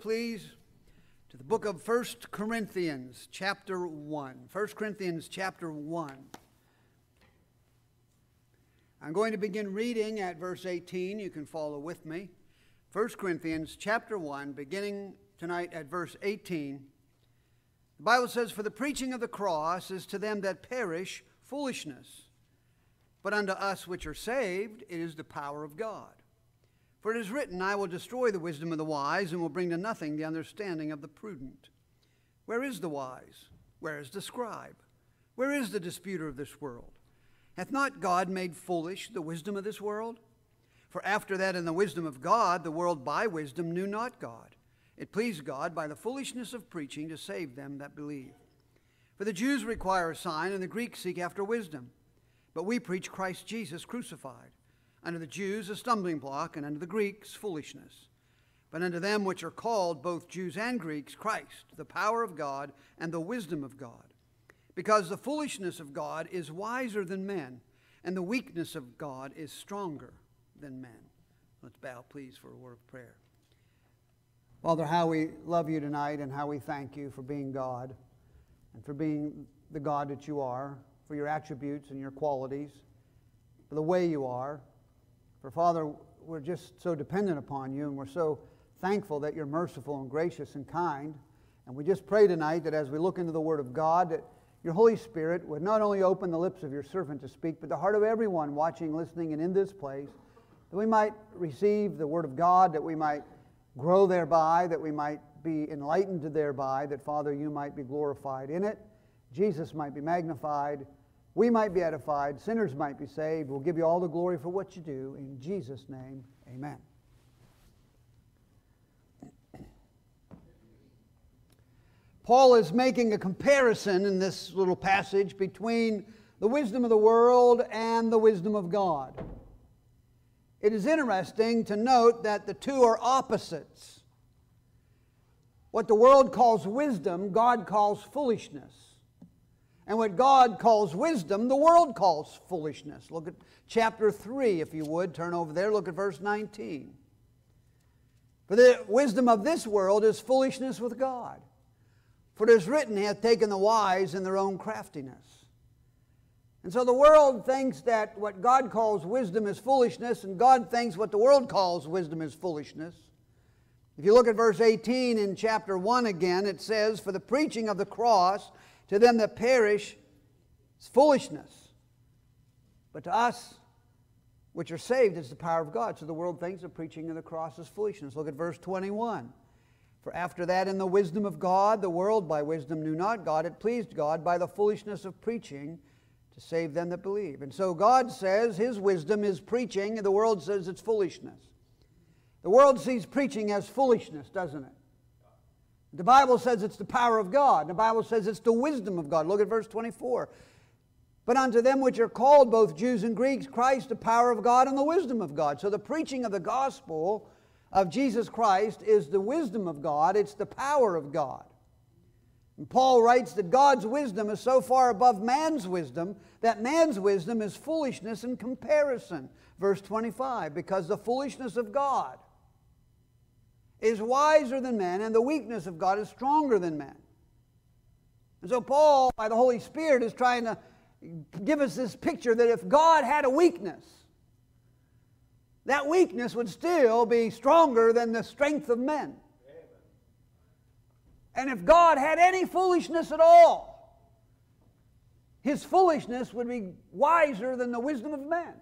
please, to the book of 1 Corinthians, chapter 1. 1 Corinthians, chapter 1. I'm going to begin reading at verse 18. You can follow with me. 1 Corinthians, chapter 1, beginning tonight at verse 18. The Bible says, For the preaching of the cross is to them that perish foolishness, but unto us which are saved it is the power of God. For it is written, I will destroy the wisdom of the wise, and will bring to nothing the understanding of the prudent. Where is the wise? Where is the scribe? Where is the disputer of this world? Hath not God made foolish the wisdom of this world? For after that, in the wisdom of God, the world by wisdom knew not God. It pleased God by the foolishness of preaching to save them that believe. For the Jews require a sign, and the Greeks seek after wisdom. But we preach Christ Jesus crucified Unto the Jews a stumbling block, and unto the Greeks foolishness. But unto them which are called, both Jews and Greeks, Christ, the power of God and the wisdom of God. Because the foolishness of God is wiser than men, and the weakness of God is stronger than men. Let's bow, please, for a word of prayer. Father, how we love you tonight and how we thank you for being God and for being the God that you are, for your attributes and your qualities, for the way you are. For Father, we're just so dependent upon you, and we're so thankful that you're merciful and gracious and kind. And we just pray tonight that as we look into the Word of God, that your Holy Spirit would not only open the lips of your servant to speak, but the heart of everyone watching, listening, and in this place, that we might receive the Word of God, that we might grow thereby, that we might be enlightened thereby, that, Father, you might be glorified in it, Jesus might be magnified, we might be edified, sinners might be saved. We'll give you all the glory for what you do. In Jesus' name, amen. Paul is making a comparison in this little passage between the wisdom of the world and the wisdom of God. It is interesting to note that the two are opposites. What the world calls wisdom, God calls foolishness. And what God calls wisdom, the world calls foolishness. Look at chapter 3, if you would. Turn over there. Look at verse 19. For the wisdom of this world is foolishness with God. For it is written, He hath taken the wise in their own craftiness. And so the world thinks that what God calls wisdom is foolishness, and God thinks what the world calls wisdom is foolishness. If you look at verse 18 in chapter 1 again, it says, For the preaching of the cross to them that perish, it's foolishness. But to us, which are saved, is the power of God. So the world thinks the preaching of the cross is foolishness. Look at verse 21. For after that, in the wisdom of God, the world by wisdom knew not God. It pleased God by the foolishness of preaching to save them that believe. And so God says his wisdom is preaching, and the world says it's foolishness. The world sees preaching as foolishness, doesn't it? The Bible says it's the power of God. The Bible says it's the wisdom of God. Look at verse 24. But unto them which are called, both Jews and Greeks, Christ, the power of God and the wisdom of God. So the preaching of the gospel of Jesus Christ is the wisdom of God, it's the power of God. And Paul writes that God's wisdom is so far above man's wisdom that man's wisdom is foolishness in comparison. Verse 25, because the foolishness of God is wiser than men, and the weakness of God is stronger than men. And so, Paul, by the Holy Spirit, is trying to give us this picture that if God had a weakness, that weakness would still be stronger than the strength of men. And if God had any foolishness at all, his foolishness would be wiser than the wisdom of men.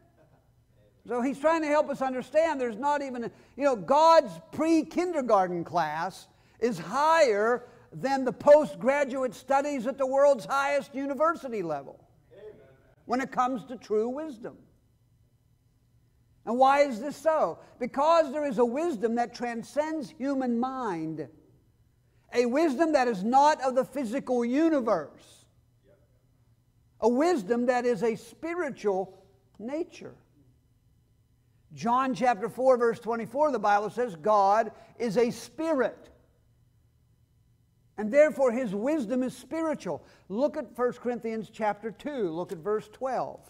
So he's trying to help us understand there's not even, you know, God's pre kindergarten class is higher than the postgraduate studies at the world's highest university level Amen. when it comes to true wisdom. And why is this so? Because there is a wisdom that transcends human mind, a wisdom that is not of the physical universe, a wisdom that is a spiritual nature. John chapter 4, verse 24, the Bible says, God is a spirit. And therefore his wisdom is spiritual. Look at 1 Corinthians chapter 2, look at verse 12.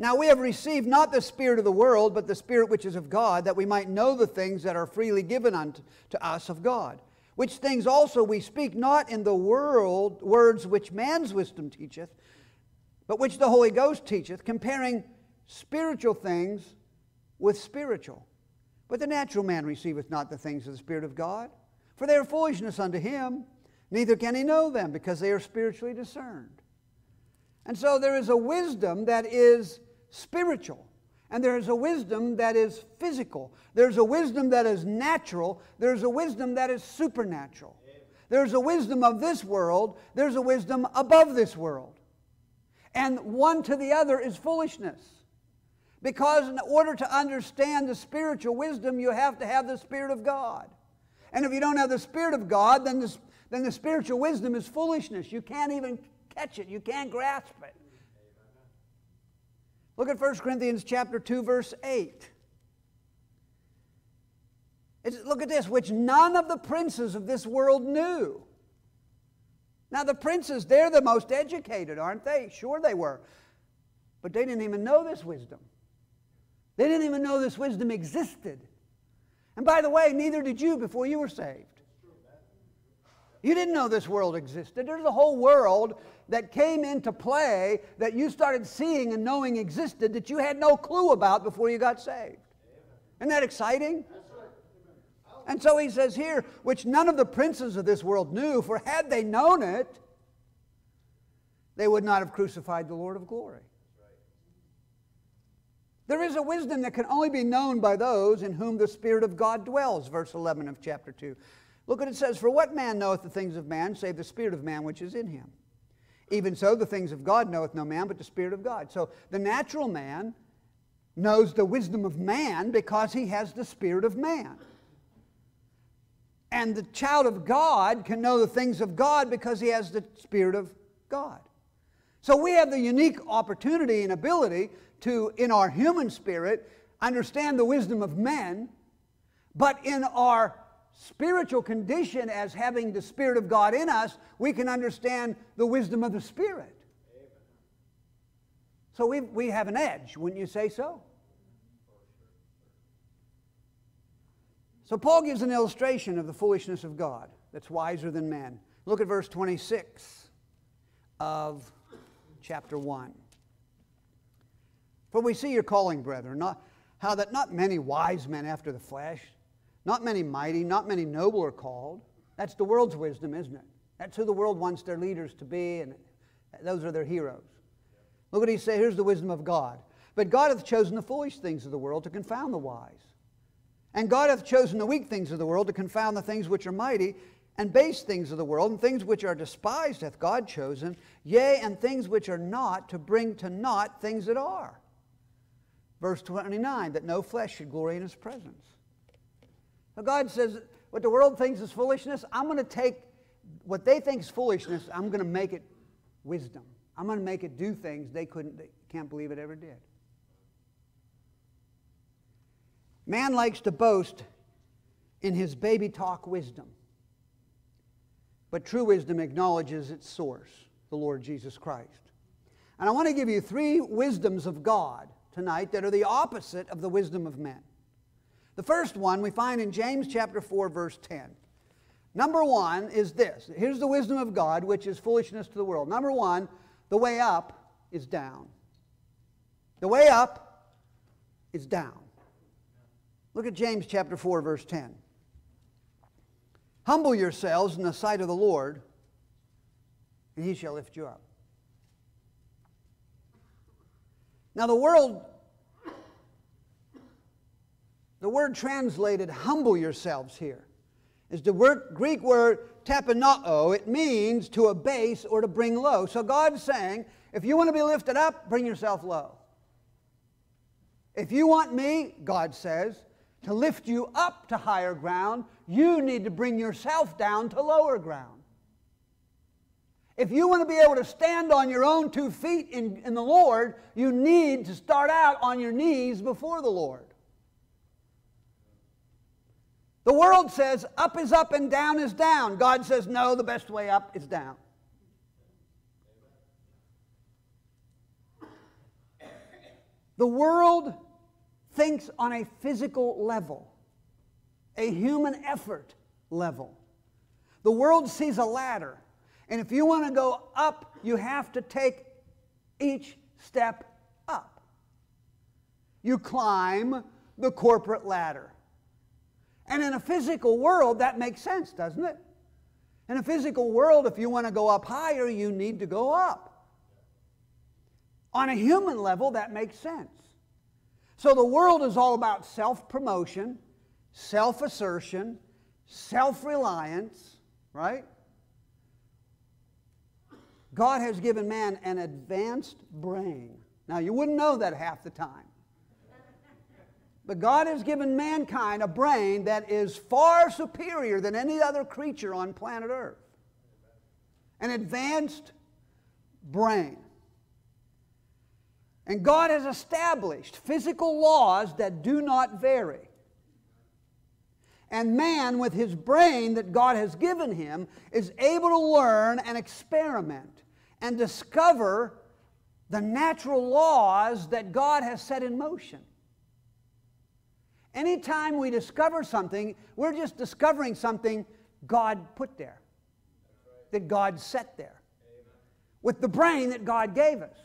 Now we have received not the Spirit of the world, but the Spirit which is of God, that we might know the things that are freely given unto to us of God. Which things also we speak not in the world, words which man's wisdom teacheth, but which the Holy Ghost teacheth, comparing spiritual things with spiritual. But the natural man receiveth not the things of the Spirit of God, for they are foolishness unto him, neither can he know them, because they are spiritually discerned. And so there is a wisdom that is spiritual. And there's a wisdom that is physical. There's a wisdom that is natural. There's a wisdom that is supernatural. There's a wisdom of this world. There's a wisdom above this world. And one to the other is foolishness. Because in order to understand the spiritual wisdom, you have to have the Spirit of God. And if you don't have the Spirit of God, then the, then the spiritual wisdom is foolishness. You can't even catch it, you can't grasp it. Look at 1 Corinthians chapter 2 verse 8. It's, look at this, which none of the princes of this world knew. Now the princes, they're the most educated, aren't they? Sure they were. But they didn't even know this wisdom. They didn't even know this wisdom existed. And by the way, neither did you before you were saved. You didn't know this world existed. There's a whole world that came into play that you started seeing and knowing existed that you had no clue about before you got saved. Isn't that exciting? And so he says here, which none of the princes of this world knew, for had they known it, they would not have crucified the Lord of glory. There is a wisdom that can only be known by those in whom the Spirit of God dwells, verse 11 of chapter 2. Look what it says For what man knoweth the things of man, save the Spirit of man which is in him? Even so, the things of God knoweth no man but the Spirit of God. So the natural man knows the wisdom of man because he has the Spirit of man. And the child of God can know the things of God because he has the Spirit of God. So we have the unique opportunity and ability to, in our human spirit, understand the wisdom of men, but in our spiritual condition as having the Spirit of God in us, we can understand the wisdom of the Spirit. So we, we have an edge, wouldn't you say so? So Paul gives an illustration of the foolishness of God that's wiser than men. Look at verse 26 of chapter 1. For we see your calling, brethren, not, how that not many wise men after the flesh, not many mighty, not many noble are called. That's the world's wisdom, isn't it? That's who the world wants their leaders to be, and those are their heroes. Look what he says. Here's the wisdom of God. But God hath chosen the foolish things of the world to confound the wise. And God hath chosen the weak things of the world to confound the things which are mighty, and base things of the world, and things which are despised hath God chosen, yea, and things which are not, to bring to naught things that are. Verse 29, that no flesh should glory in his presence. God says, what the world thinks is foolishness, I'm going to take what they think is foolishness, I'm going to make it wisdom. I'm going to make it do things they couldn't, they can't believe it ever did. Man likes to boast in his baby talk wisdom. But true wisdom acknowledges its source, the Lord Jesus Christ. And I want to give you three wisdoms of God tonight that are the opposite of the wisdom of men. The first one we find in James chapter 4 verse 10. Number 1 is this. Here's the wisdom of God which is foolishness to the world. Number 1, the way up is down. The way up is down. Look at James chapter 4 verse 10. Humble yourselves in the sight of the Lord, and he shall lift you up. Now, the world the word translated humble yourselves here is the word, Greek word tapinao. It means to abase or to bring low. So God's saying, if you want to be lifted up, bring yourself low. If you want me, God says, to lift you up to higher ground, you need to bring yourself down to lower ground. If you want to be able to stand on your own two feet in, in the Lord, you need to start out on your knees before the Lord. The world says up is up and down is down. God says no, the best way up is down. The world thinks on a physical level, a human effort level. The world sees a ladder, and if you want to go up, you have to take each step up. You climb the corporate ladder. And in a physical world, that makes sense, doesn't it? In a physical world, if you want to go up higher, you need to go up. On a human level, that makes sense. So the world is all about self promotion, self assertion, self reliance, right? God has given man an advanced brain. Now, you wouldn't know that half the time. But God has given mankind a brain that is far superior than any other creature on planet Earth. An advanced brain. And God has established physical laws that do not vary. And man, with his brain that God has given him, is able to learn and experiment and discover the natural laws that God has set in motion. Anytime we discover something, we're just discovering something God put there, that God set there, with the brain that God gave us.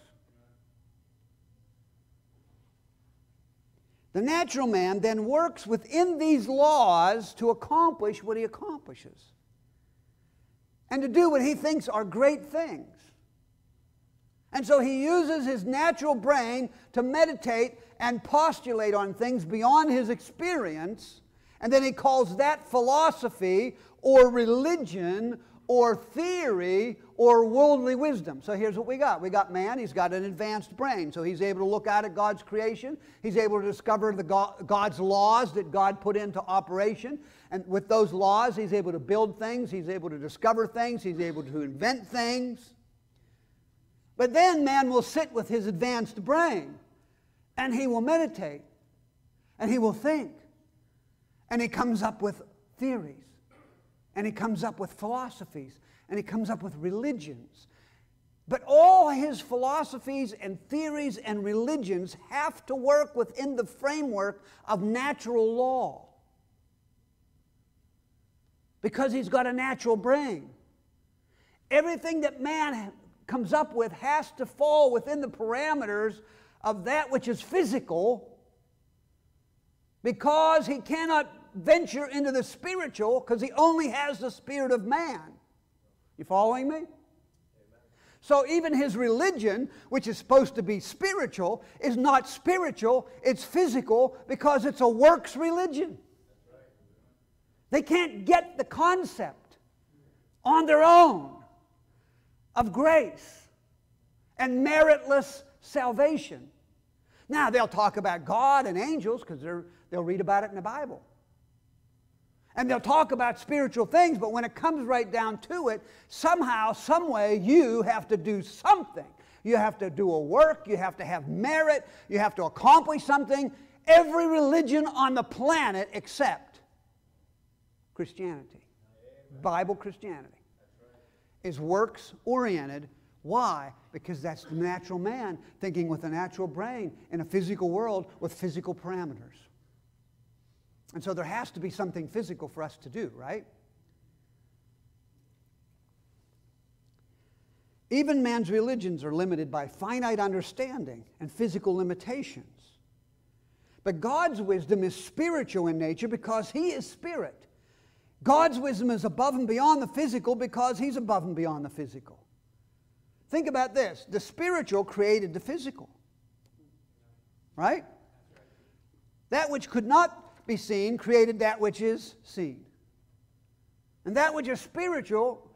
The natural man then works within these laws to accomplish what he accomplishes and to do what he thinks are great things. And so he uses his natural brain to meditate and postulate on things beyond his experience, and then he calls that philosophy or religion or theory or worldly wisdom. So here's what we got. We got man, he's got an advanced brain. So he's able to look out at God's creation. He's able to discover the God, God's laws that God put into operation. And with those laws, he's able to build things, he's able to discover things, he's able to invent things. But then man will sit with his advanced brain and he will meditate and he will think and he comes up with theories and he comes up with philosophies and he comes up with religions. But all his philosophies and theories and religions have to work within the framework of natural law. Because he's got a natural brain. Everything that man comes up with has to fall within the parameters of that which is physical because he cannot venture into the spiritual because he only has the spirit of man. You following me? So even his religion, which is supposed to be spiritual, is not spiritual, it's physical because it's a works religion. They can't get the concept on their own of grace and meritless salvation. Now, they'll talk about God and angels because they'll read about it in the Bible. And they'll talk about spiritual things, but when it comes right down to it, somehow, some way, you have to do something. You have to do a work, you have to have merit, you have to accomplish something. Every religion on the planet except Christianity, Bible Christianity, is works oriented why? Because that's the natural man thinking with a natural brain in a physical world with physical parameters. And so there has to be something physical for us to do, right? Even man's religions are limited by finite understanding and physical limitations. But God's wisdom is spiritual in nature because He is spirit. God's wisdom is above and beyond the physical because He's above and beyond the physical. Think about this the spiritual created the physical, right? That which could not be seen created that which is seen. And that which is spiritual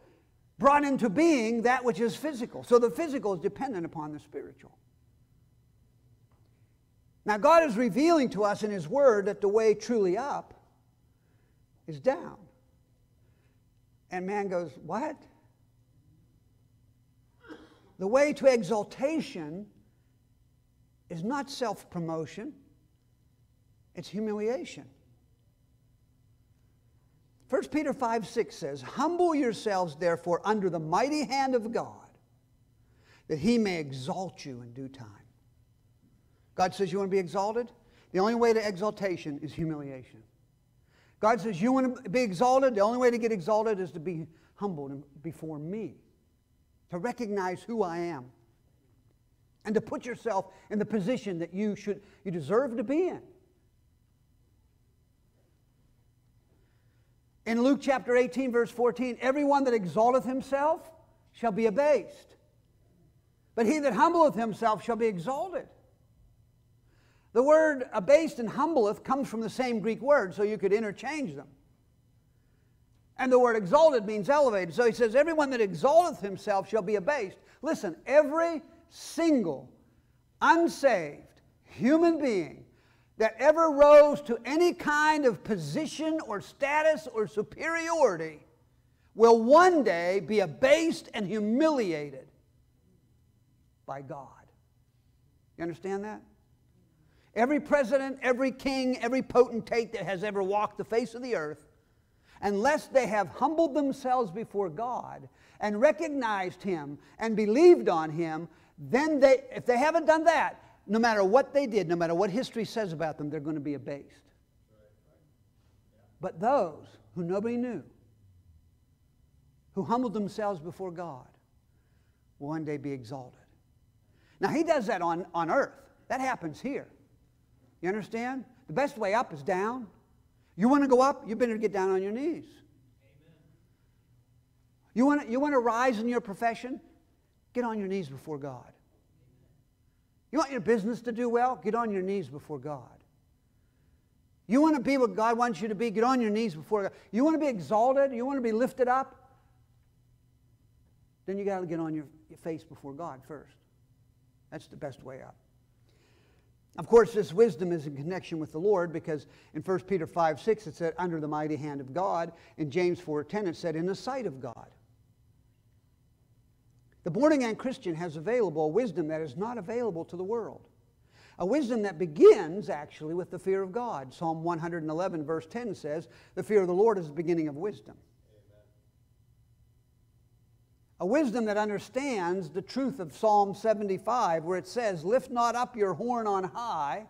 brought into being that which is physical. So the physical is dependent upon the spiritual. Now, God is revealing to us in His Word that the way truly up is down. And man goes, What? The way to exaltation is not self promotion, it's humiliation. 1 Peter 5 6 says, Humble yourselves, therefore, under the mighty hand of God, that he may exalt you in due time. God says you want to be exalted? The only way to exaltation is humiliation. God says you want to be exalted? The only way to get exalted is to be humbled before me, to recognize who I am, and to put yourself in the position that you should you deserve to be in. In Luke chapter 18, verse 14, everyone that exalteth himself shall be abased. But he that humbleth himself shall be exalted. The word abased and humbleth comes from the same Greek word, so you could interchange them. And the word exalted means elevated. So he says, Everyone that exalteth himself shall be abased. Listen, every single unsaved human being that ever rose to any kind of position or status or superiority will one day be abased and humiliated by God. You understand that? Every president, every king, every potentate that has ever walked the face of the earth, unless they have humbled themselves before God and recognized Him and believed on Him, then they, if they haven't done that, no matter what they did, no matter what history says about them, they're going to be abased. But those who nobody knew, who humbled themselves before God, will one day be exalted. Now, he does that on, on earth. That happens here. You understand? The best way up is down. You want to go up, you better get down on your knees. Amen. You want to, you want to rise in your profession? Get on your knees before God. You want your business to do well? Get on your knees before God. You want to be what God wants you to be? Get on your knees before God. You want to be exalted? You want to be lifted up? Then you got to get on your, your face before God first. That's the best way up. Of course, this wisdom is in connection with the Lord because in 1 Peter 5 6 it said, under the mighty hand of God. In James 4 10 it said, in the sight of God. The born again Christian has available a wisdom that is not available to the world. A wisdom that begins actually with the fear of God. Psalm 111, verse 10 says, The fear of the Lord is the beginning of wisdom. A wisdom that understands the truth of Psalm 75, where it says, Lift not up your horn on high,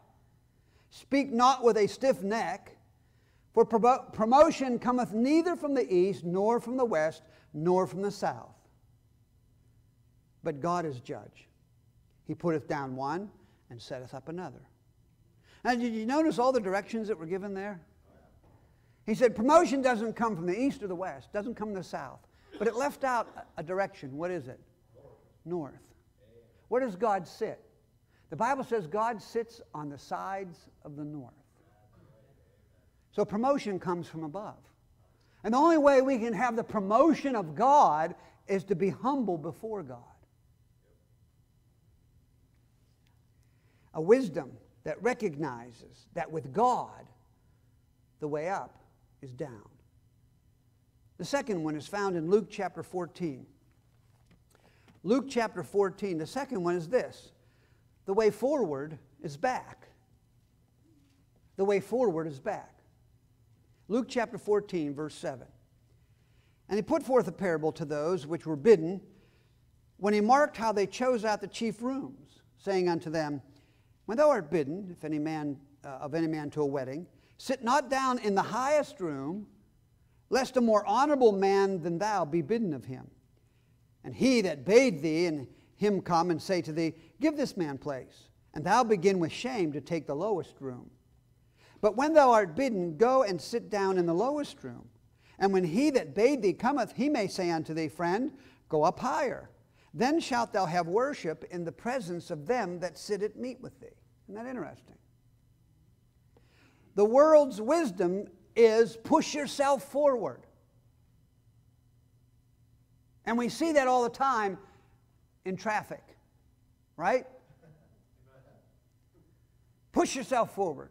speak not with a stiff neck, for promotion cometh neither from the east, nor from the west, nor from the south but God is judge. He putteth down one and setteth up another. Now, did you notice all the directions that were given there? He said promotion doesn't come from the east or the west, doesn't come from the south, but it left out a direction. What is it? North. Where does God sit? The Bible says God sits on the sides of the north. So promotion comes from above. And the only way we can have the promotion of God is to be humble before God. a wisdom that recognizes that with God, the way up is down. The second one is found in Luke chapter 14. Luke chapter 14, the second one is this the way forward is back. The way forward is back. Luke chapter 14, verse 7. And he put forth a parable to those which were bidden when he marked how they chose out the chief rooms, saying unto them, when thou art bidden, if any man uh, of any man to a wedding, sit not down in the highest room, lest a more honorable man than thou be bidden of him. And he that bade thee and him come and say to thee, Give this man place, and thou begin with shame to take the lowest room. But when thou art bidden, go and sit down in the lowest room. And when he that bade thee cometh, he may say unto thee, Friend, go up higher. Then shalt thou have worship in the presence of them that sit at meat with thee. Isn't that interesting? The world's wisdom is push yourself forward. And we see that all the time in traffic, right? Push yourself forward.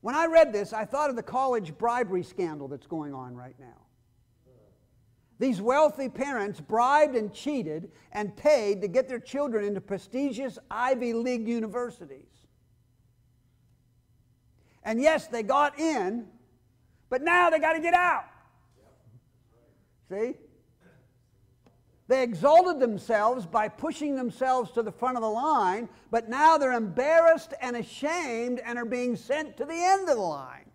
When I read this, I thought of the college bribery scandal that's going on right now. These wealthy parents bribed and cheated and paid to get their children into prestigious Ivy League universities. And yes, they got in, but now they got to get out. See? They exalted themselves by pushing themselves to the front of the line, but now they're embarrassed and ashamed and are being sent to the end of the line.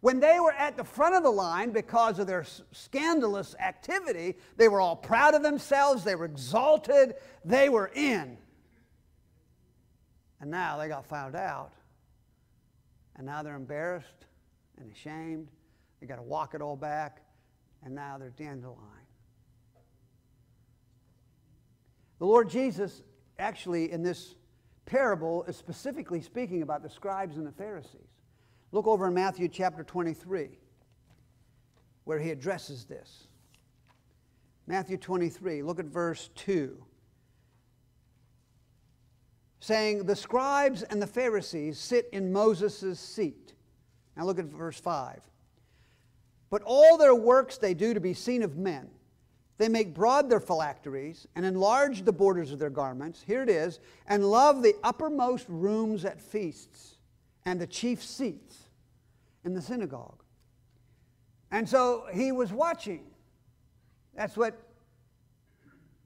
When they were at the front of the line because of their scandalous activity, they were all proud of themselves, they were exalted, they were in. And now they got found out. And now they're embarrassed and ashamed. They got to walk it all back and now they're dandelion. The Lord Jesus, actually, in this parable, is specifically speaking about the scribes and the Pharisees. Look over in Matthew chapter 23, where he addresses this. Matthew 23, look at verse 2. Saying, The scribes and the Pharisees sit in Moses' seat. Now look at verse 5. But all their works they do to be seen of men. They make broad their phylacteries and enlarge the borders of their garments. Here it is, and love the uppermost rooms at feasts and the chief seats in the synagogue. And so he was watching. That's what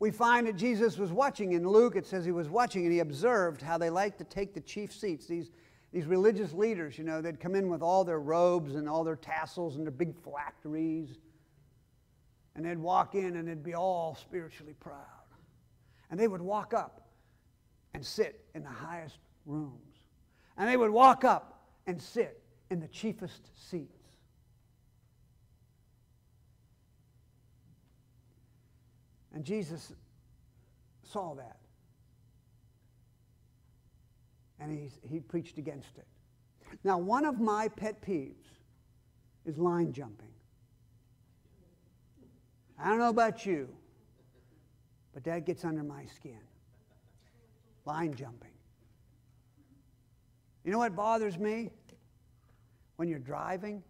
we find that Jesus was watching. In Luke, it says he was watching and he observed how they like to take the chief seats. These these religious leaders, you know, they'd come in with all their robes and all their tassels and their big phylacteries. And they'd walk in and they'd be all spiritually proud. And they would walk up and sit in the highest rooms. And they would walk up and sit in the chiefest seats. And Jesus saw that. and he's, he preached against it. Now, one of my pet peeves is line jumping. I don't know about you, but that gets under my skin. Line jumping. You know what bothers me? When you're driving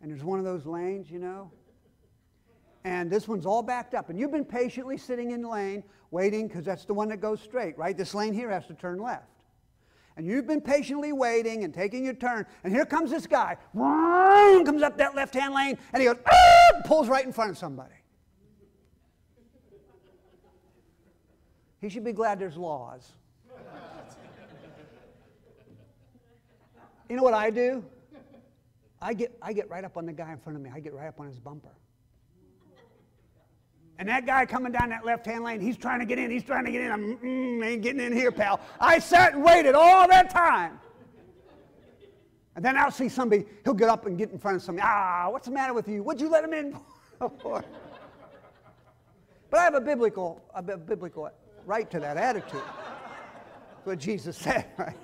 and there's one of those lanes, you know, and this one's all backed up, and you've been patiently sitting in the lane waiting because that's the one that goes straight, right? This lane here has to turn left and you've been patiently waiting and taking your turn, and here comes this guy, comes up that left hand lane, and he goes, ah, pulls right in front of somebody. He should be glad there's laws. You know what I do? I get, I get right up on the guy in front of me. I get right up on his bumper. And that guy coming down that left hand lane, he's trying to get in, he's trying to get in. I'm mm, ain't getting in here, pal. I sat and waited all that time. And then I'll see somebody, he'll get up and get in front of somebody. Ah, what's the matter with you? Would you let him in but I have a biblical, a biblical right to that attitude. That's what Jesus said, right?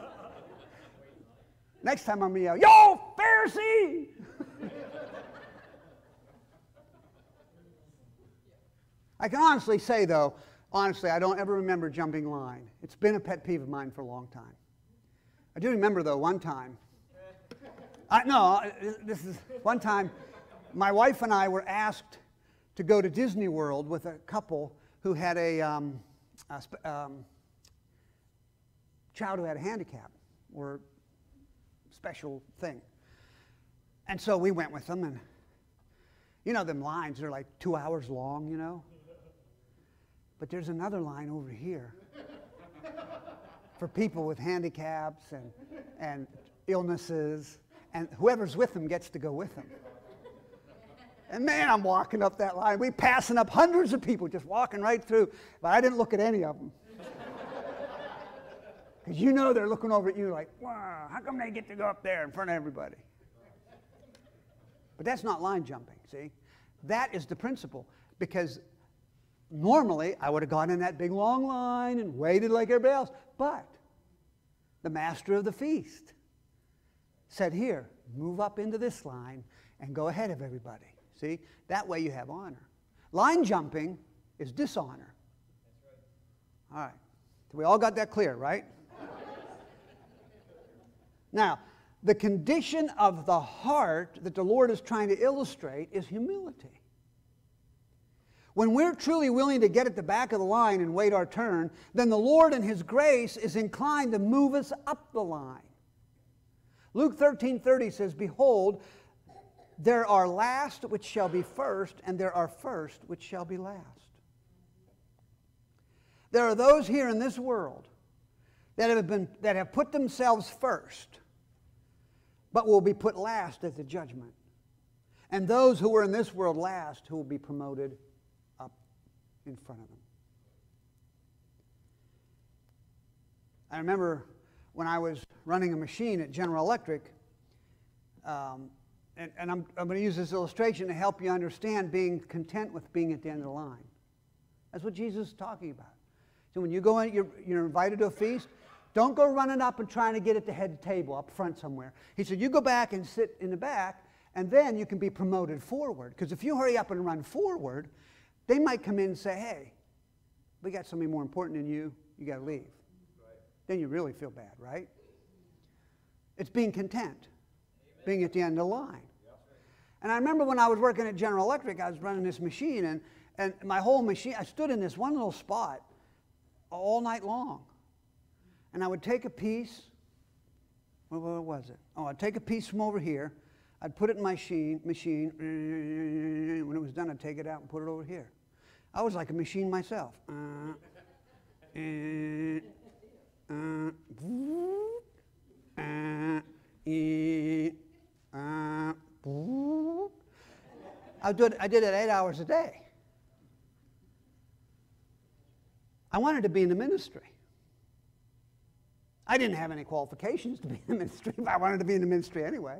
Next time I'm yell, Yo, Pharisee! I can honestly say, though, honestly, I don't ever remember jumping line. It's been a pet peeve of mine for a long time. I do remember, though, one time. I, no, this is one time my wife and I were asked to go to Disney World with a couple who had a, um, a um, child who had a handicap or special thing. And so we went with them, and you know, them lines are like two hours long, you know. But there's another line over here for people with handicaps and, and illnesses, and whoever's with them gets to go with them. And man, I'm walking up that line. We passing up hundreds of people just walking right through, but I didn't look at any of them. Because you know they're looking over at you like, wow, how come they get to go up there in front of everybody? But that's not line jumping, see? That is the principle. Because Normally, I would have gone in that big long line and waited like everybody else. But the master of the feast said, Here, move up into this line and go ahead of everybody. See? That way you have honor. Line jumping is dishonor. All right. We all got that clear, right? now, the condition of the heart that the Lord is trying to illustrate is humility. When we're truly willing to get at the back of the line and wait our turn, then the Lord in His grace is inclined to move us up the line. Luke 13 30 says, Behold, there are last which shall be first, and there are first which shall be last. There are those here in this world that have, been, that have put themselves first, but will be put last at the judgment. And those who were in this world last who will be promoted in front of them. I remember when I was running a machine at General Electric, um, and, and I'm, I'm going to use this illustration to help you understand being content with being at the end of the line. That's what Jesus is talking about. So when you go in, you're, you're invited to a feast, don't go running up and trying to get at the head table up front somewhere. He said, you go back and sit in the back, and then you can be promoted forward. Because if you hurry up and run forward, they might come in and say, hey, we got somebody more important than you, you got to leave. Right. Then you really feel bad, right? It's being content, Amen. being at the end of the line. And I remember when I was working at General Electric, I was running this machine, and, and my whole machine, I stood in this one little spot all night long. And I would take a piece, what was it? Oh, I'd take a piece from over here, I'd put it in my machine, machine. When it was done, I'd take it out and put it over here. I was like a machine myself. Uh, uh, uh, I did, I did it eight hours a day. I wanted to be in the ministry. I didn't have any qualifications to be in the ministry, but I wanted to be in the ministry anyway.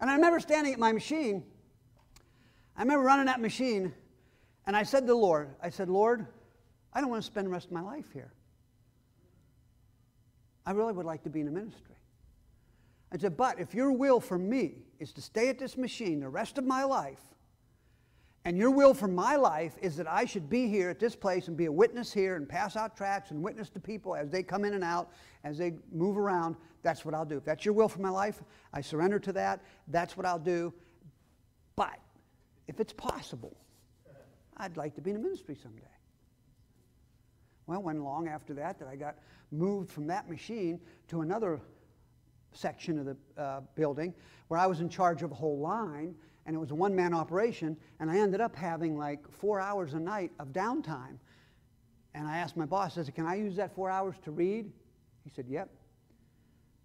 And I remember standing at my machine. I remember running that machine, and I said to the Lord, I said, Lord, I don't want to spend the rest of my life here. I really would like to be in the ministry. I said, but if your will for me is to stay at this machine the rest of my life, and your will for my life is that I should be here at this place and be a witness here and pass out tracts and witness to people as they come in and out, as they move around. That's what I'll do. If that's your will for my life, I surrender to that. That's what I'll do. But if it's possible, I'd like to be in a ministry someday. Well, when long after that that I got moved from that machine to another section of the uh, building where I was in charge of a whole line and it was a one man operation, and I ended up having like four hours a night of downtime. And I asked my boss, I said, Can I use that four hours to read? He said, Yep.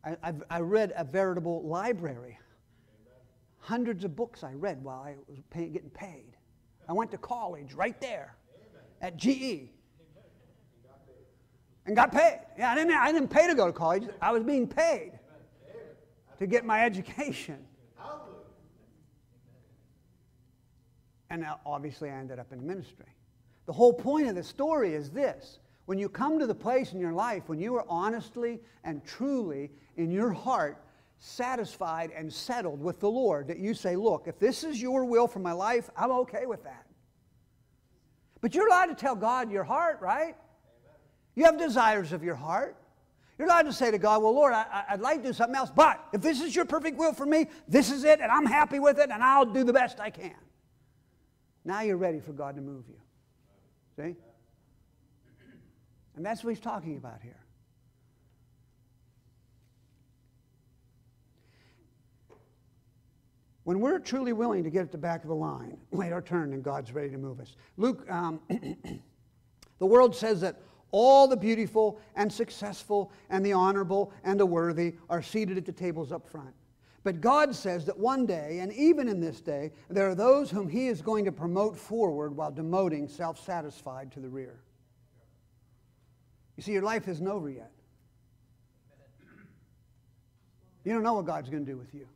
I, I've, I read a veritable library. Amen. Hundreds of books I read while I was pay, getting paid. I went to college right there Amen. at GE. And got paid. Yeah, I didn't, I didn't pay to go to college. I was being paid to get my education. And obviously, I ended up in ministry. The whole point of the story is this when you come to the place in your life when you are honestly and truly in your heart satisfied and settled with the Lord, that you say, Look, if this is your will for my life, I'm okay with that. But you're allowed to tell God your heart, right? Amen. You have desires of your heart. You're allowed to say to God, Well, Lord, I, would like to do something else, but if this is your perfect will for me, this is it, and I'm happy with it, and I'll do the best I can. Now you're ready for God to move you. See? And that's what he's talking about here. When we're truly willing to get at the back of the line, wait our turn, and God's ready to move us. Luke, um, the world says that all the beautiful and successful and the honorable and the worthy are seated at the tables up front. But God says that one day, and even in this day, there are those whom He is going to promote forward while demoting self satisfied to the rear. You see, your life isn't over yet. You don't know what God's going to do with you.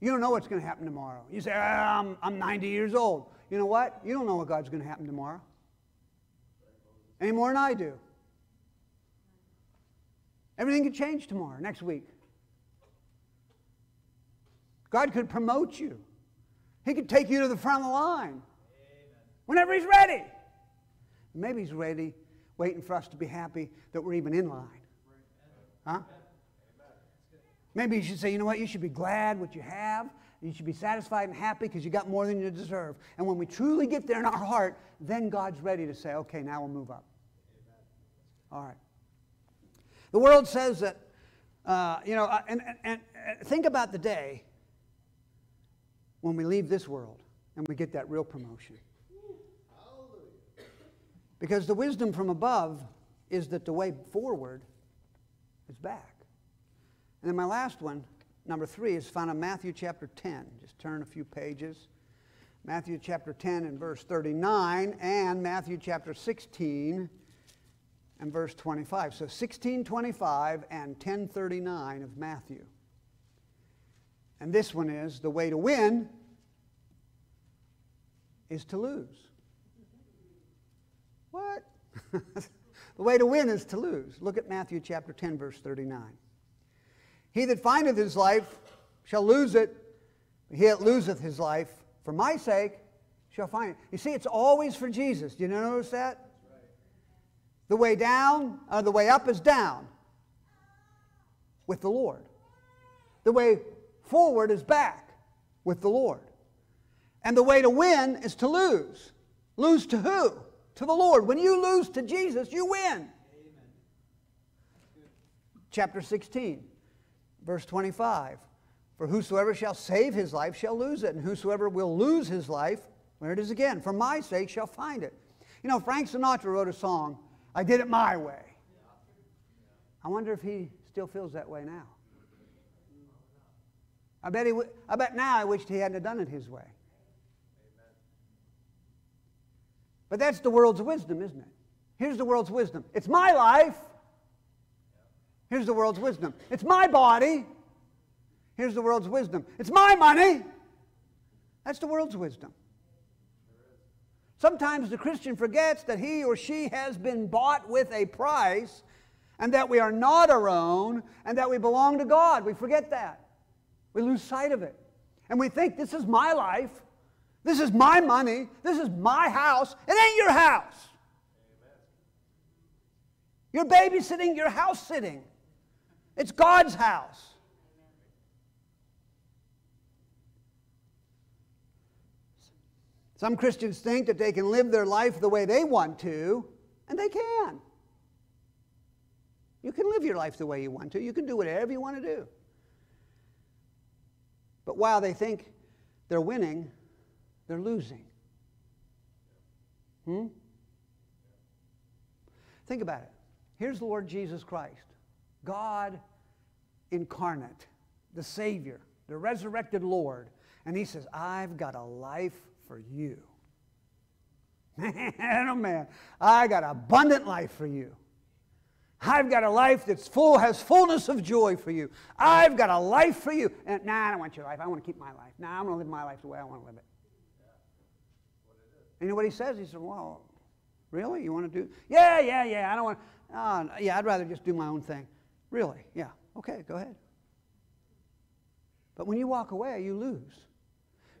You don't know what's going to happen tomorrow. You say, ah, I'm, I'm 90 years old. You know what? You don't know what God's going to happen tomorrow. Any more than I do. Everything could change tomorrow, next week. God could promote you. He could take you to the front of the line Amen. whenever He's ready. Maybe He's ready, waiting for us to be happy that we're even in line. Huh? Maybe you should say, you know what, you should be glad what you have. You should be satisfied and happy because you got more than you deserve. And when we truly get there in our heart, then God's ready to say, okay, now we'll move up. All right. The world says that, uh, you know, uh, and, and, and think about the day when we leave this world and we get that real promotion. Because the wisdom from above is that the way forward is back. And then my last one, number three, is found in Matthew chapter 10. Just turn a few pages. Matthew chapter 10 and verse 39, and Matthew chapter 16 and verse 25. So 1625 and 1039 of Matthew. And this one is the way to win is to lose. What? the way to win is to lose. Look at Matthew chapter 10, verse 39. He that findeth his life shall lose it, he that loseth his life for my sake shall find it. You see, it's always for Jesus. Do you notice that? The way down, or the way up is down with the Lord. The way forward is back with the Lord. And the way to win is to lose. Lose to who? To the Lord. When you lose to Jesus, you win. Chapter 16, verse 25. For whosoever shall save his life shall lose it, and whosoever will lose his life, there it is again, for my sake shall find it. You know, Frank Sinatra wrote a song, I did it my way. I wonder if he still feels that way now. I bet, he w- I bet now I wished he hadn't done it his way. But that's the world's wisdom, isn't it? Here's the world's wisdom it's my life. Here's the world's wisdom it's my body. Here's the world's wisdom it's my money. That's the world's wisdom. Sometimes the Christian forgets that he or she has been bought with a price and that we are not our own and that we belong to God. We forget that. We lose sight of it. And we think this is my life. This is my money. This is my house. It ain't your house. You're babysitting, you're house sitting. It's God's house. Some Christians think that they can live their life the way they want to, and they can. You can live your life the way you want to. You can do whatever you want to do. But while they think they're winning, they're losing. Hmm? Think about it. Here's the Lord Jesus Christ, God incarnate, the Savior, the resurrected Lord. And He says, I've got a life for you. Man, oh man, I got abundant life for you. I've got a life that's full, has fullness of joy for you. I've got a life for you. And nah, I don't want your life. I want to keep my life. Nah, I'm going to live my life the way I want to live it. You know what he says? He said, Well, really? You want to do? Yeah, yeah, yeah. I don't want. Uh, yeah, I'd rather just do my own thing. Really? Yeah. Okay, go ahead. But when you walk away, you lose.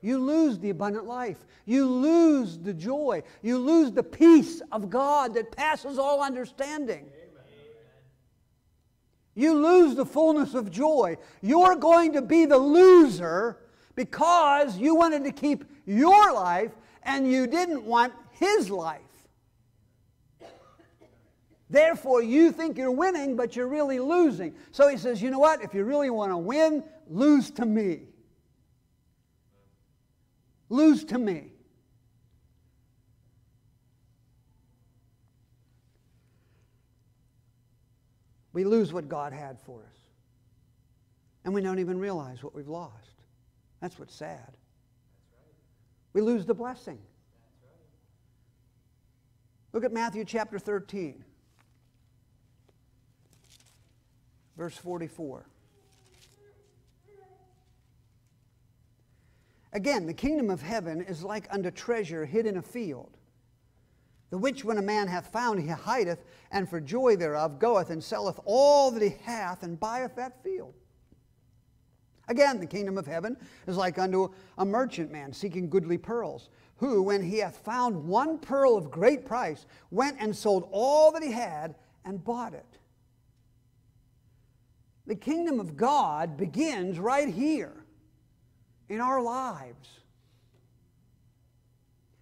You lose the abundant life. You lose the joy. You lose the peace of God that passes all understanding. You lose the fullness of joy. You're going to be the loser because you wanted to keep your life and you didn't want his life. Therefore, you think you're winning, but you're really losing. So he says, you know what? If you really want to win, lose to me. Lose to me. We lose what God had for us. And we don't even realize what we've lost. That's what's sad. We lose the blessing. Look at Matthew chapter 13, verse 44. Again, the kingdom of heaven is like unto treasure hid in a field, the which when a man hath found, he hideth, and for joy thereof goeth and selleth all that he hath, and buyeth that field. Again, the kingdom of heaven is like unto a merchant man seeking goodly pearls, who, when he hath found one pearl of great price, went and sold all that he had and bought it. The kingdom of God begins right here in our lives.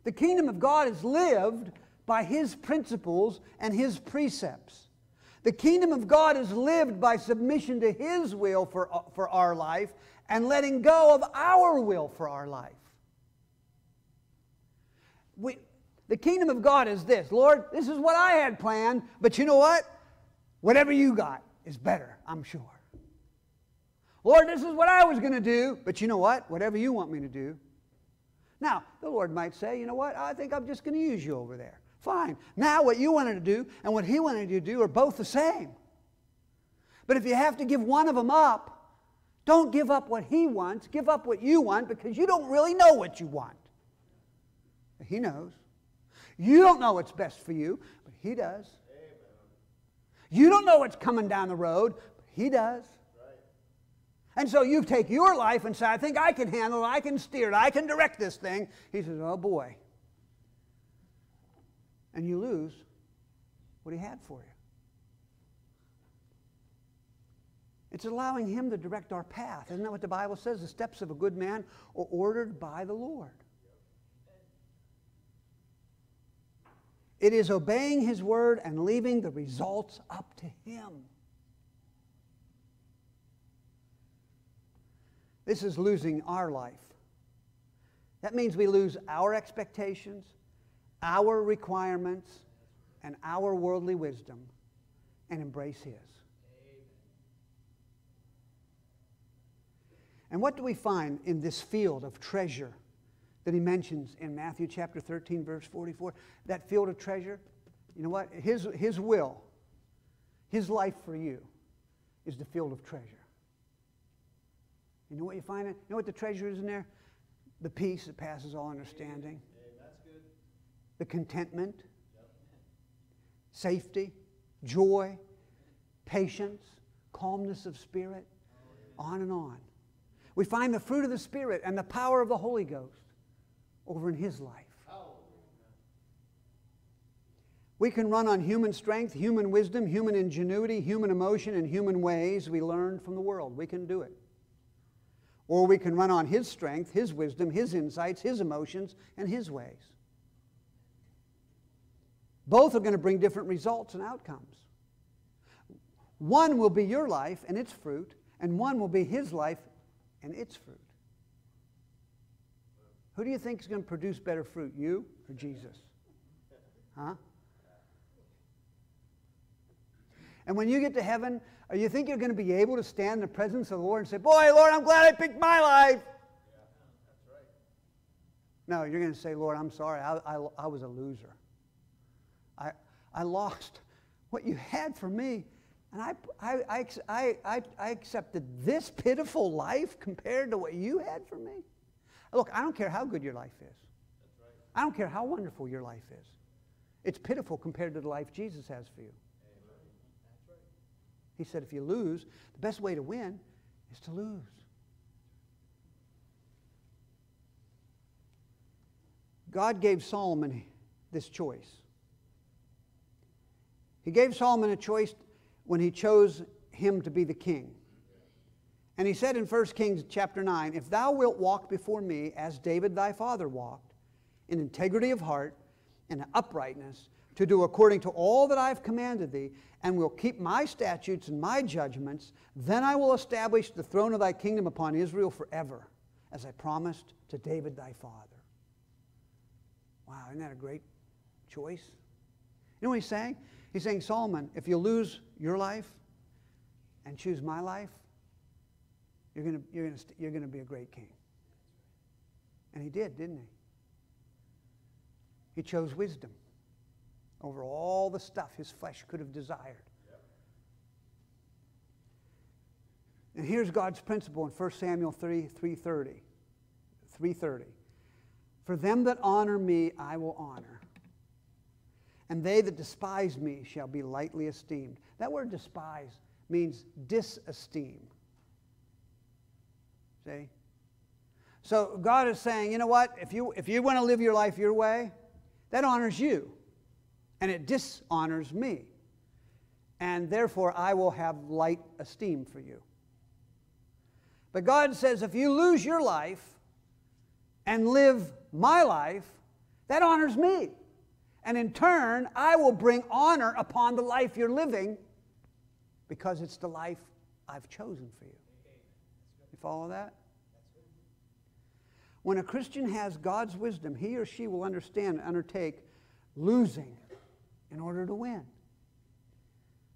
The kingdom of God is lived by his principles and his precepts. The kingdom of God is lived by submission to His will for, uh, for our life and letting go of our will for our life. We, the kingdom of God is this Lord, this is what I had planned, but you know what? Whatever you got is better, I'm sure. Lord, this is what I was going to do, but you know what? Whatever you want me to do. Now, the Lord might say, you know what? I think I'm just going to use you over there. Fine. Now, what you wanted to do and what He wanted you to do are both the same. But if you have to give one of them up, don't give up what He wants. Give up what you want because you don't really know what you want. He knows. You don't know what's best for you, but He does. You don't know what's coming down the road, but He does. And so you take your life and say, I think I can handle it, I can steer it, I can direct this thing. He says, Oh boy. And you lose what he had for you. It's allowing him to direct our path. Isn't that what the Bible says? The steps of a good man are ordered by the Lord. It is obeying his word and leaving the results up to him. This is losing our life. That means we lose our expectations, our requirements, and our worldly wisdom and embrace His. And what do we find in this field of treasure that he mentions in Matthew chapter 13, verse 44? That field of treasure, you know what? His, his will, his life for you is the field of treasure. You know what you find? It. You know what the treasure is in there? The peace that passes all understanding. The contentment, safety, joy, patience, calmness of spirit, on and on. We find the fruit of the Spirit and the power of the Holy Ghost over in His life. We can run on human strength, human wisdom, human ingenuity, human emotion, and human ways we learned from the world. We can do it. Or we can run on His strength, His wisdom, His insights, His emotions, and His ways. Both are going to bring different results and outcomes. One will be your life and its fruit, and one will be His life and its fruit. Who do you think is going to produce better fruit, you or Jesus? Huh? And when you get to heaven, or uh, you think you're going to be able to stand in the presence of the Lord and say, Boy, Lord, I'm glad I picked my life. Yeah, right. No, you're going to say, Lord, I'm sorry. I, I, I was a loser. I, lost what you had for me. And I, I, I, I, I accepted this pitiful life compared to what you had for me. Look, I don't care how good your life is. I don't care how wonderful your life is. It's pitiful compared to the life Jesus has for you. He said, if you lose, the best way to win is to lose. God gave Solomon this choice. He gave Solomon a choice when he chose him to be the king. And he said in 1 Kings chapter 9, If thou wilt walk before me as David thy father walked, in integrity of heart and uprightness, to do according to all that I have commanded thee, and will keep my statutes and my judgments, then I will establish the throne of thy kingdom upon Israel forever, as I promised to David thy father. Wow, isn't that a great choice? You know what he's saying? He's saying, Solomon, if you lose your life and choose my life, you're going you're gonna, you're gonna be a great king. And he did, didn't he? He chose wisdom over all the stuff his flesh could have desired. And here's God's principle in 1 Samuel 3, 330. 330. For them that honor me, I will honor. And they that despise me shall be lightly esteemed. That word despise means disesteem. See? So God is saying, you know what? If you, if you want to live your life your way, that honors you and it dishonors me. And therefore, I will have light esteem for you. But God says if you lose your life and live my life, that honors me. And in turn, I will bring honor upon the life you're living because it's the life I've chosen for you. You follow that? When a Christian has God's wisdom, he or she will understand and undertake losing in order to win.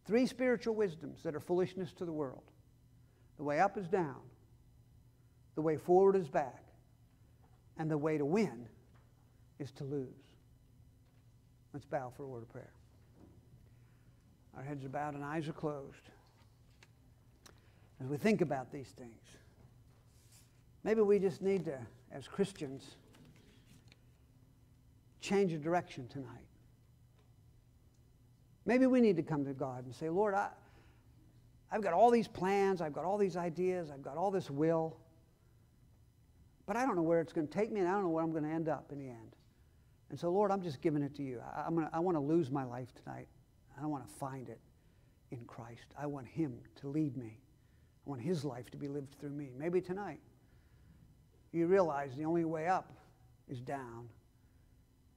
Three spiritual wisdoms that are foolishness to the world the way up is down, the way forward is back, and the way to win is to lose. Let's bow for a word of prayer. Our heads are bowed and eyes are closed. As we think about these things, maybe we just need to, as Christians, change of direction tonight. Maybe we need to come to God and say, Lord, I, I've got all these plans, I've got all these ideas, I've got all this will, but I don't know where it's going to take me, and I don't know where I'm going to end up in the end. And so, Lord, I'm just giving it to you. I, am gonna, I want to lose my life tonight. I want to find it in Christ. I want Him to lead me. I want His life to be lived through me. Maybe tonight you realize the only way up is down.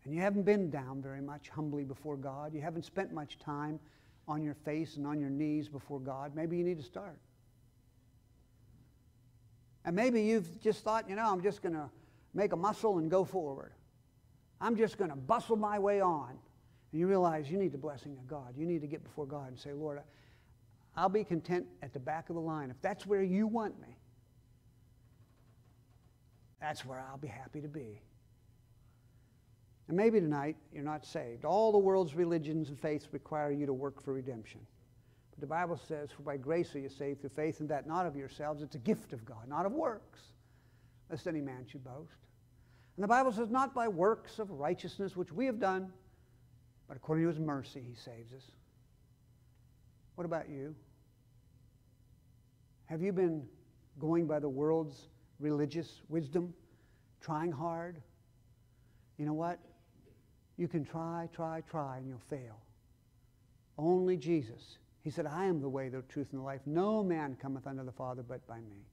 And you haven't been down very much humbly before God. You haven't spent much time on your face and on your knees before God. Maybe you need to start. And maybe you've just thought, you know, I'm just going to make a muscle and go forward. I'm just going to bustle my way on. And you realize you need the blessing of God. You need to get before God and say, Lord, I'll be content at the back of the line. If that's where you want me, that's where I'll be happy to be. And maybe tonight you're not saved. All the world's religions and faiths require you to work for redemption. But the Bible says, For by grace are you saved through faith, and that not of yourselves. It's a gift of God, not of works, lest any man should boast. And the Bible says, not by works of righteousness which we have done, but according to his mercy, he saves us. What about you? Have you been going by the world's religious wisdom, trying hard? You know what? You can try, try, try, and you'll fail. Only Jesus. He said, I am the way, the truth, and the life. No man cometh unto the Father but by me.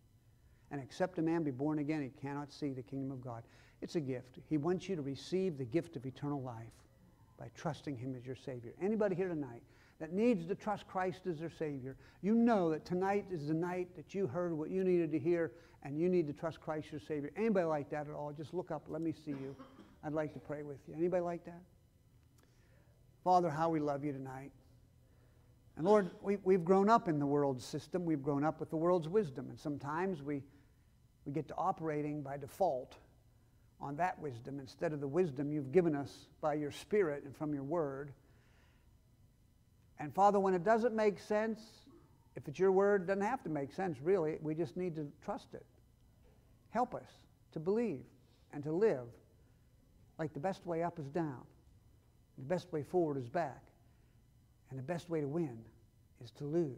And except a man be born again, he cannot see the kingdom of God. It's a gift. He wants you to receive the gift of eternal life by trusting him as your Savior. Anybody here tonight that needs to trust Christ as their Savior, you know that tonight is the night that you heard what you needed to hear and you need to trust Christ your Savior. Anybody like that at all? Just look up. Let me see you. I'd like to pray with you. Anybody like that? Father, how we love you tonight. And Lord, we, we've grown up in the world's system. We've grown up with the world's wisdom. And sometimes we, we get to operating by default on that wisdom instead of the wisdom you've given us by your Spirit and from your Word. And Father, when it doesn't make sense, if it's your Word, it doesn't have to make sense, really. We just need to trust it. Help us to believe and to live like the best way up is down, the best way forward is back, and the best way to win is to lose,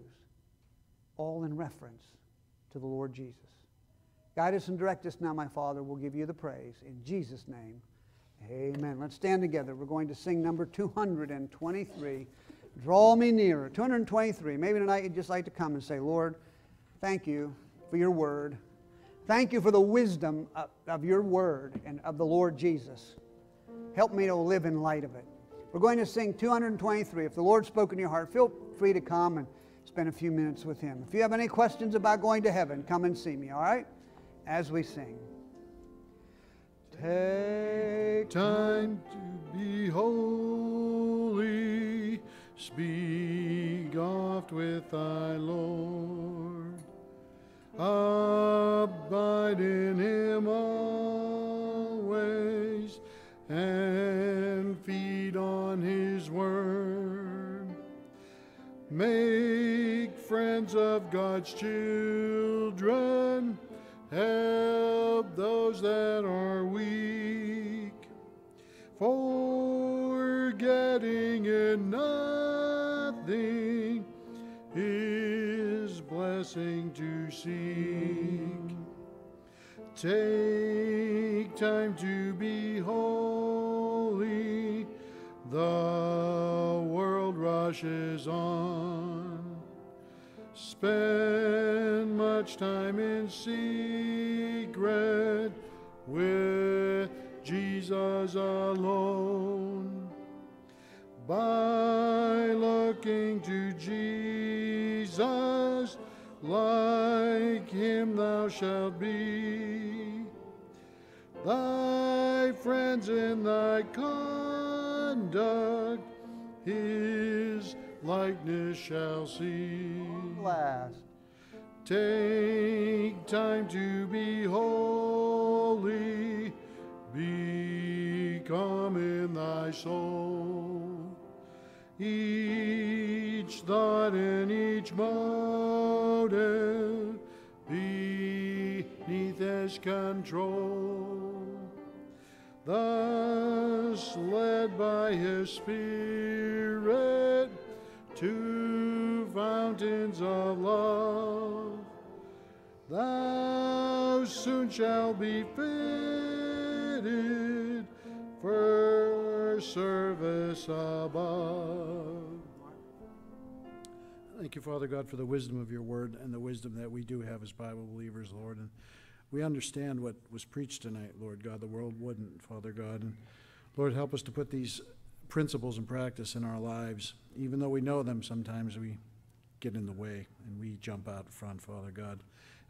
all in reference to the Lord Jesus. Guide us and direct us now, my Father. We'll give you the praise. In Jesus' name, amen. Let's stand together. We're going to sing number 223. Draw me nearer. 223. Maybe tonight you'd just like to come and say, Lord, thank you for your word. Thank you for the wisdom of, of your word and of the Lord Jesus. Help me to live in light of it. We're going to sing 223. If the Lord spoke in your heart, feel free to come and spend a few minutes with Him. If you have any questions about going to heaven, come and see me, all right? As we sing. Take time to be holy, speak oft with thy Lord. Abide in him always and feed on his word. Make friends of God's children Help those that are weak, forgetting in nothing His blessing to seek. Take time to be holy, the world rushes on. Spend much time in secret with Jesus alone. By looking to Jesus like him thou shalt be. Thy friends in thy conduct his likeness shall see. Last. Take time to be holy, become in thy soul. Each thought and each motive beneath his control. Thus led by his Spirit to fountains of love, thou soon shall be fitted for service above. Thank you, Father God, for the wisdom of your word and the wisdom that we do have as Bible believers, Lord. And we understand what was preached tonight, Lord God. The world wouldn't, Father God. And Lord, help us to put these principles in practice in our lives. Even though we know them, sometimes we get in the way and we jump out front, Father God.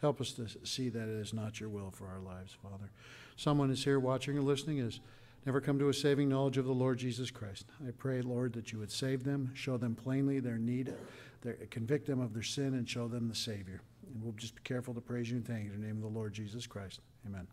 Help us to see that it is not your will for our lives, Father. Someone is here watching or listening has never come to a saving knowledge of the Lord Jesus Christ. I pray, Lord, that you would save them, show them plainly their need, their, convict them of their sin, and show them the Savior. And we'll just be careful to praise you and thank you in the name of the Lord Jesus Christ. Amen.